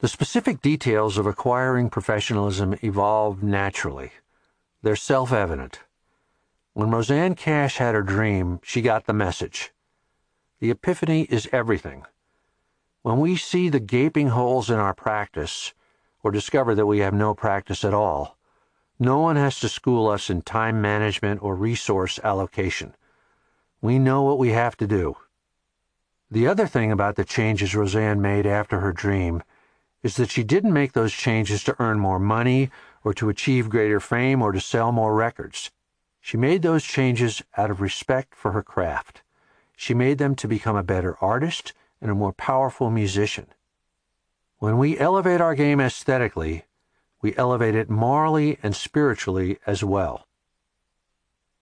The specific details of acquiring professionalism evolve naturally. They're self evident. When Rosanne Cash had her dream, she got the message. The epiphany is everything. When we see the gaping holes in our practice, or discover that we have no practice at all, no one has to school us in time management or resource allocation. We know what we have to do. The other thing about the changes Rosanne made after her dream is that she didn't make those changes to earn more money or to achieve greater fame or to sell more records. She made those changes out of respect for her craft. She made them to become a better artist and a more powerful musician. When we elevate our game aesthetically, we elevate it morally and spiritually as well.